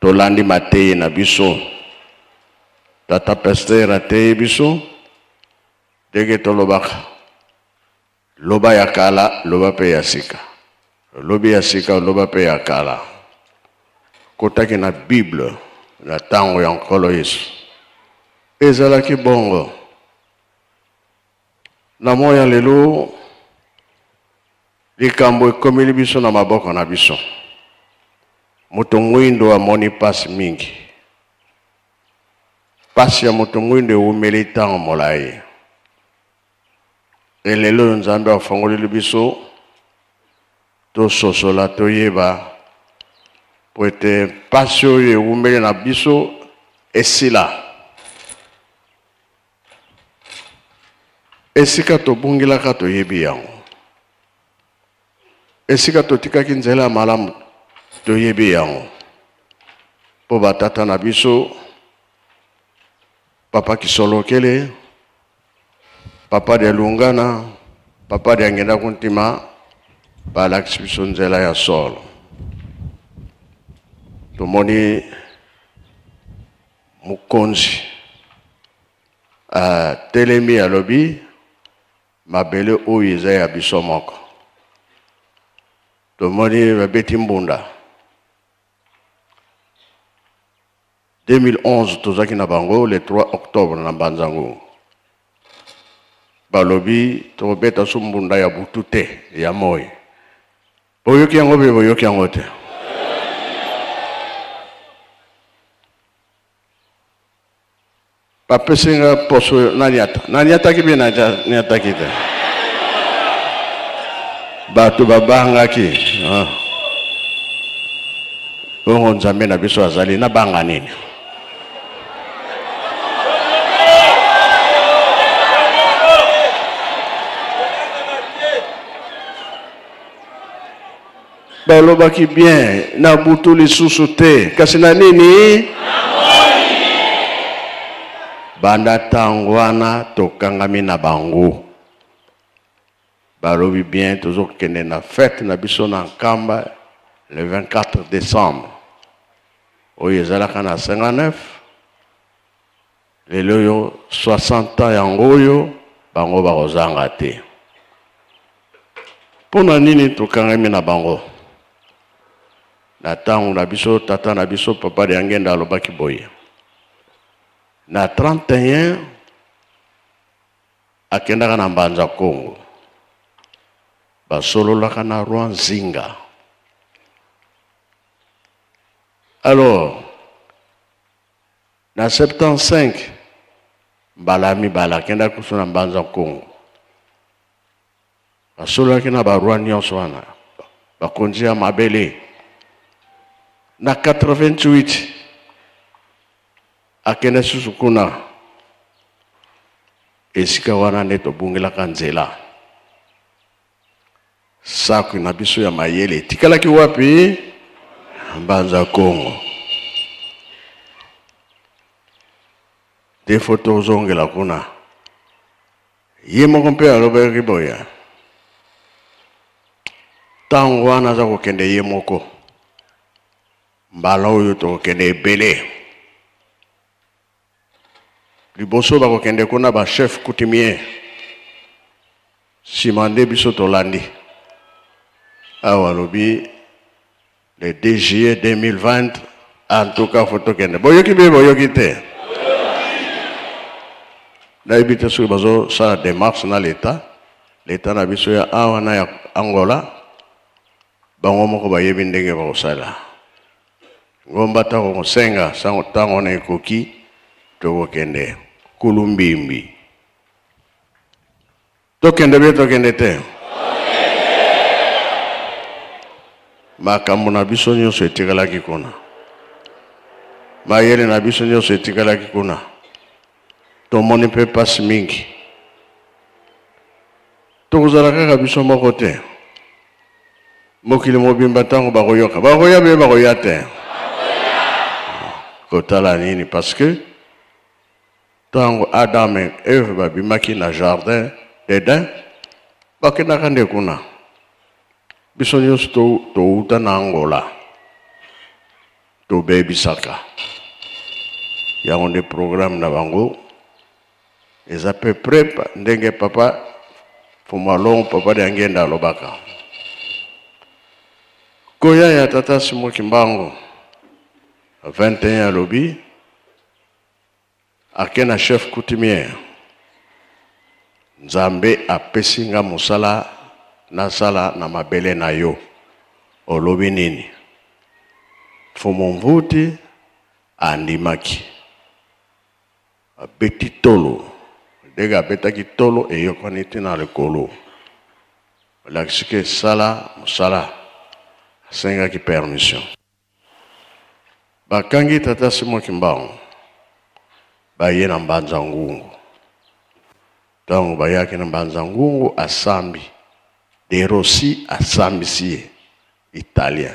Tolandi mateyi na biso. Tata Pasteur ateyi biso ndenge tolobaka loba ya kala, loba mpe ya sika. Olobi ya sika, oloba mpe ya kala. Kotaki na Bible na ntango ya Nkolo Yesu. Ezalaki bongo. Na moi ya lelo, likambo ekomeli biso na maboko na biso. Moto mwindo amoni mpasi mingi. Mpasi ya moto mwindo ewumeli ntango molai. Elelo oyo Nzambe afongoleli biso, tososola, toyeba mpo ete mpasi oyo ewumeli na biso esila. esika tobungelaka toyebi yango esika totikaki nzela ya malamu toyebi yango mpo batata na biso papa kisolokele papa dia lungana papa dia ngenda kuntima balakisi biso nzela ya solo tomoni Mokonzi atelemi ah, alobi mabele oyo eza ya biso moko tomoni babeti mbunda 2011 tozalaki na bango le 3 octobre na mbanzangungu balobi tokobeta so mbunda ya butu te ya moi Boyoki yango mpe boyoki yango te? bapesi nga poso oyo naniata naniataki mpe naniataki te bato babangaki ah. bongo nzambe na biso azali nabanga nini balobaki bien na butu lisusu te kasi na nini banda ntango wana tokangami na bango balobi bien tozokende na fete na biso na nkamba le 24 décembre oyo ezalaka na 59 Lelo oyo 60 ans yango oyo bango bakozanga te. Mpo na nini tokangami na bango? Na ntango na biso, tata na biso Papa Diangenda alobaki boye, na 31 akendaka na Mbanza Kongo, basololaka na Rwanzinga. Alors, Na 75, mbala ya mibale akendaki kusu na Mbanza Nkongo. Asololaki na barwa nyonso wana, bakonzi ya mabele. Na 88, akende susu kuna esika wana nde tobungelaka nzela. Saku na biso ya mayele etikalaki wapi? Mbanza Kongo. Nde fo tozongela kuna. Ye moko mpe alobaki boye. Ntango wana aza kokende ye moko. Mbala oyo tokokende ebele. liboso bakokende kuna ba chef coutumier nsima nde biso tolandi awa alobi le 10 juillet 2020 en tout cas fo tokende boyoki mpe boyoki te nayebi te soki bazosala demarche na leta leta na biso ya awa na ya angola bango moko bayebi ndenge bakosala ngomba ntango kosenga ntango wana ekoki tokokende kulumbimbi tokende bie tokende te makambo na biso nyonso etikalaki kuna mayele na biso nyonso etikalaki kuna tomoni mpe mpasi mingi tokozala kaka biso moko te mokili mobimba ntango bakoyoka bakoya mpe bakoya te kotala nini parce que ntango adam e eve babimaki na jardin d'eden bakendaka nde kuna biso nyonso touta na angola tobebisaka yango nde programme na bango Eza à peu près ndenge papa Fumalong papa Diangenda alobaka. Koya ya tata Simo Kimbangu 21 alobi ake na chef coutumier Nzambe apesi nga mosala nasala na mabele na yo olobi nini Fumu Mvuti andimaki Abeti tolo. Ndenge abetaki tolo eyokani ti na likolo. Balakisi ke sala mosala. Asengaki permission. Bakangi tata Simon Kimbangu baye na Mbanza Ngungu. Tango bayaki na Mbanza Ngungu asambi. De Rossi asambisi ye. Italien.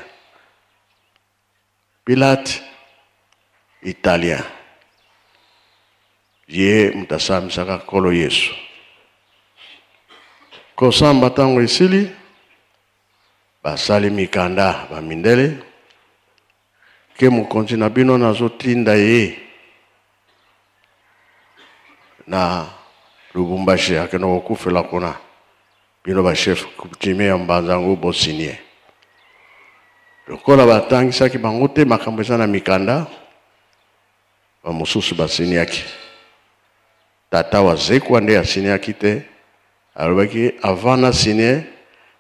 Pilate, Italien, ye moto asambisaka Nkolo Yesu. Kosamba ntango esili, basali mikanda ba mindele ke mokonzi na bino nazotinda ye na Lubumbashi akende kokufela kuna. Bino ba chef coutumier ya mbanza yango bo signe lokola batangisaki bango te makambo eza na mikanda bamosusu basiniaki tata wa zekwa nde asiniaki te alobaki avant nasinie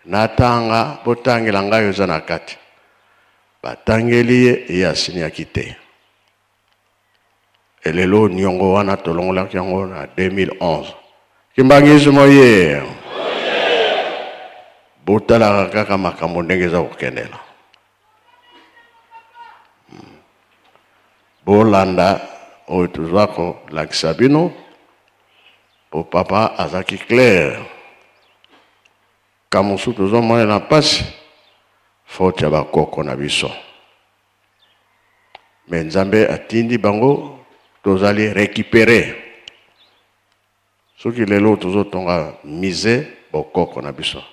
natanga botangela ngai oza na kati batangeli ye ye asiniaki te elelo niongo wana tolongolaki yango na 2011 kimbangisme moye botalaka kaka makambo ndenge eza kokendela hmm. bolanda oyo tozwa kolakisa bino po papa azalaki claire kamosusu tozomonela mpasi faute ya bakoko na biso Mais Nzambe atindi bango tozali récupérer. Soki lelo tozo tonga musée bokoko na biso.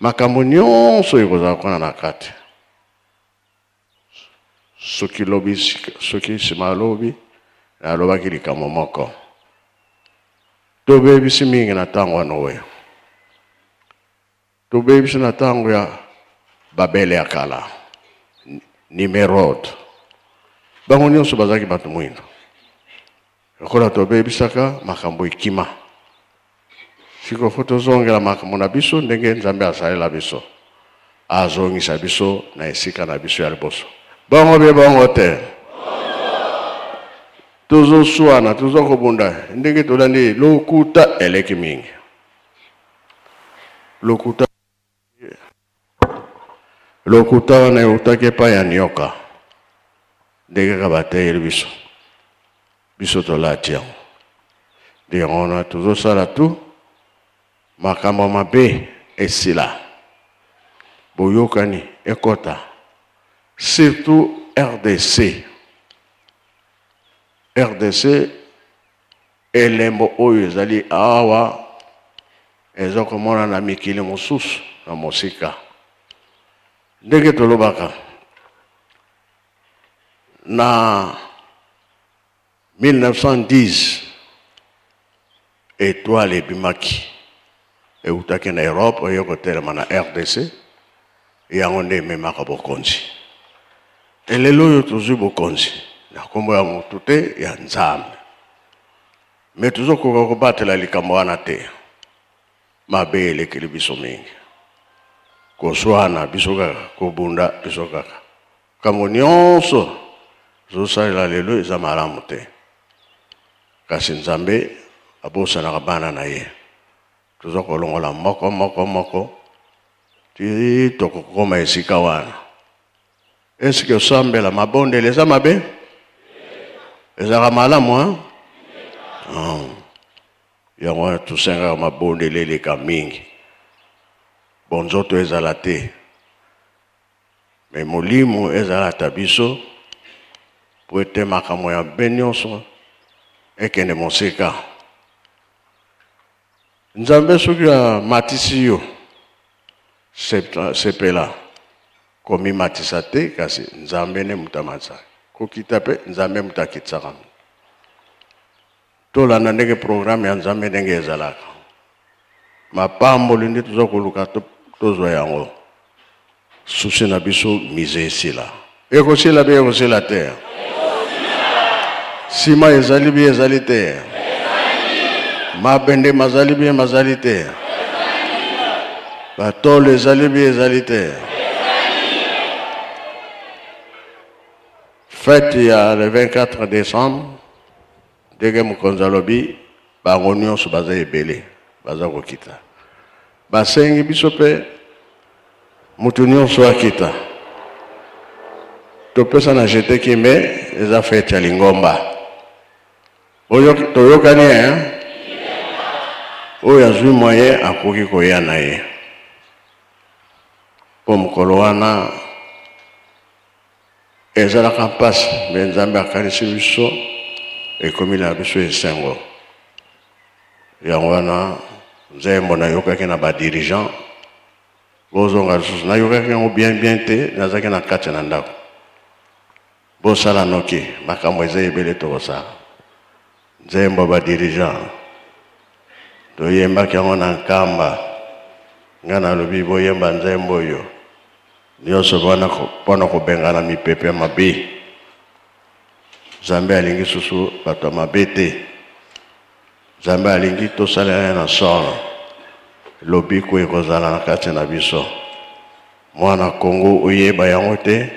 Makambo nyonso ekozala kuna na kati. Soki lobi soki sima lobi nalobaki likambo moko. Tobebisi mingi na ntango wana oyo. Tobebi biso na ntango ya babele ya kala, Nimerode. Bango nyonso bazalaki bato mwindo. Lokola tobebisaka makambo ekima, sikoyo fo tozongela makambo na biso ndenge Nzambe asalela biso, azongisa biso na esika na biso ya liboso. Bongo bie bongo te, tozoswana, tozokobunda ndenge tolandi lokuta eleki mingi. lokuta lokuta wana eutaki epai ya nioka ndenge kaka bateyeli biso biso tolati yango nde yango wana tozosala tu makambo mabe esila boyokani ekɔta surtout rdc rdc Elembo oyo ezali awa ezo komona na mikili mosusu na mosika. Ndenge tolobaka na 1910 etoile ebimaki Eutaki na Europe eye kotelema na RDC, yango nde ememaka bokonzi. Elelo oyo tozwi bokonzi na nkombo ya motu te ya Nzambe, me tozokoka kobatela likambo wana te. Mabe elekeli biso mingi, koswana biso kaka, kobunda biso kaka. Makambo nyonso ozosalela lelo eza malamu te, kasi Nzambe abosanaka bana na ye. Toza kolongola moko moko moko ti tokokoma esika wana. Eske osambela mabondeli eza mabe? Ezalaka malamu a? Ah. Yango wana tosengaka mabondeli eleka mingi, bonzoto ezala te. me molimo ezala ata biso mpo ete makambo ya be nyonso ekende mosika nzambe soki amatisi yo sepela komimatisa te kasi nzambe nde moto amatisaka kokita mpe nzambe moto akitisaka Tolanda ndenge programme ya Nzambe ndenge ezalaka. Mapamboli nde toza koluka tozwa yango. Susi na biso mize esila. Ekosila be ekosila te. Sima ezali bi ezali te. Mabende mazali bi mazali te. Batolo ezali bi ezali te. Fête ya le 24 décembre ndenge mokonzi alobi bango nyonso baza ebele baza kokita basengi biso mpe moto nyonso akita topesa na jete kimbe eza fete ya lingomba toyokani ye eh? oyo azwi moye akoki koya na ye mpo mokolo wana Ezalaka mpasi me Nzambe akanisi biso ekomi na biso esengo yango wana nzembo nayokaki na badirigant bozonga lisusu nayokaki yango bien bien te nazalaki na kati na ndako bosala noki makambo eza ebele tokosala Nzembo ba dirigeant toyembaki yango na Nkamba, ngai nalobi boyemba nzembo oyo nyonso mpo na kobengana mipepe ya mabe. Nzambe alingi susu bato ya mabe te. Nzambe alingi tosalela ye na solo. Lobiko ekozala na kati na biso. Mwana Kongo oyeba yango te,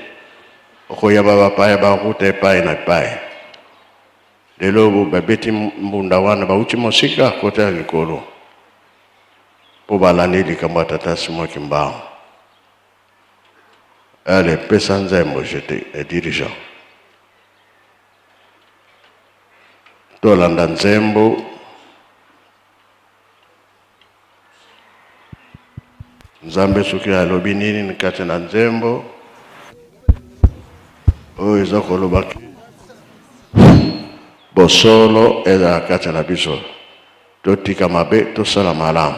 okoyeba bapaya bakuta epai na epai. lelo babeti mbunda wana bauti mosika kota ya likolo mpo balandi likambo ya tata simo kimbangu ale pesa nzembo jete e dirigeant tolanda nzembo nzambe soki alobi nini na kati na nzembo oyo eza koloba bosolo ezala kati na biso totika mabe tosala malamu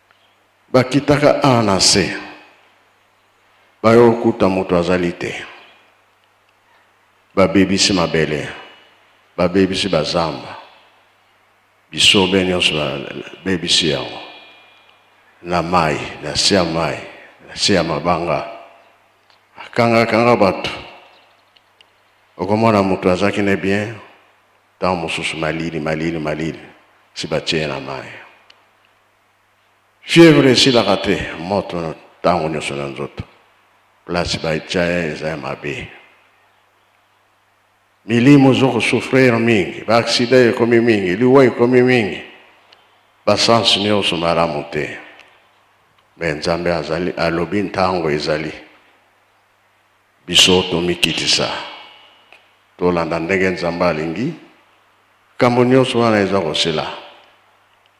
bakitaka awa na se bayokuta moto azali te babebisi mabele babebisi bazamba bisobe nyonso babebisi yango na mai na se ya mai na se ya mabanga akangakanga bato okomona moto azalaki ne bien ntango mosusu malili malili malili si batie na mai Fièvre esilaka te, moto ntango nyonso na nzoto. Place baitya ye eza ya mabe. Milimo ozo kosouffrir mingi, ba accident ekomi mingi, liwa ekomi mingi, ba sens nyonso malamu te. Mais Nzambe azali alobi ntango ezali. Biso tomikitisa, tolanda ndenge Nzambe alingi, likambo nyonso wana eza kosila.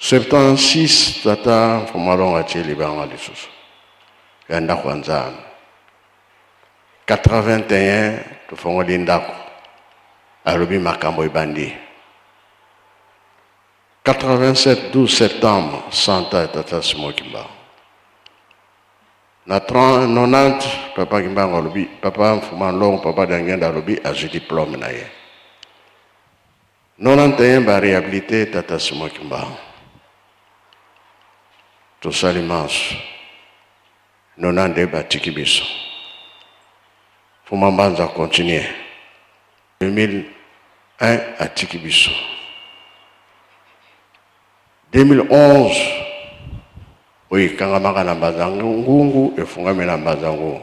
76 tata mfumalongo atie libanga lisusu ya ndako ya nzambe 81 tofongoli ndako alobi makambo ebandi 87 12 septembre santa ya tata simo kimbango na 30 90 papa kimbango alobi papa mfuma longo papa dangenda alobi azwi diplome na ye 91 ba rehabilite tata Simon Kimbangu. Tosali manso. 92 batiki biso. Fuma Mbanza continue. 2001 atiki biso. 2011 oyo ekangamaka na mbanza ngungu efungami na mbanza ngungu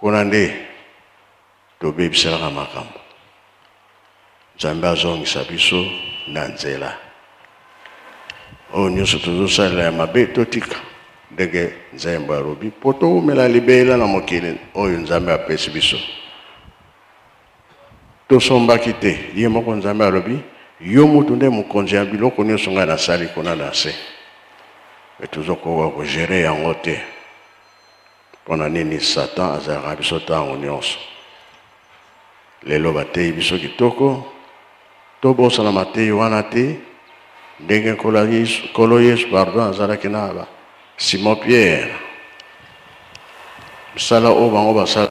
Kuna nde tobebiselaka makambo. Nzambe azongisa biso na nzela. Oyo nyonso tozosalela ya mabe totika ndenge nzembo alobi mpo toumela libela na mokili oyo Nzambe apesi biso. Tosombaki te, ye moko Nzambe alobi yo mutu nde mokonzi ya biloko nyonso ngai nasali kuna na se. Mais tozokoka kogere yango te. mpo na nini satan azalaka na biso ntango nyonso lelo bateyi biso kitoko tobosana mateyi wana te ndenge nkolo yesu pardon azalaki na ba simon pierre mosala oyo bango basala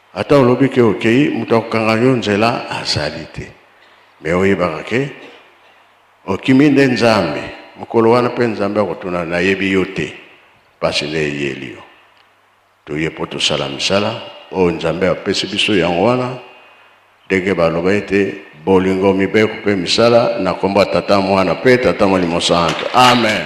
ata olobi ke okei moto akokanga yo nzela azali te me oyebaka ke okimi nde nzambe mokolo wana mpe nzambe akotuna nayebi yo te mpasi nde eyeli yo toye mpo tosala misala oyo nzambe apesi biso yango wana ndenge baloba ete bolingo mibeko mpe misala na nkombo ya tata mwana mpe tata molimo santo amen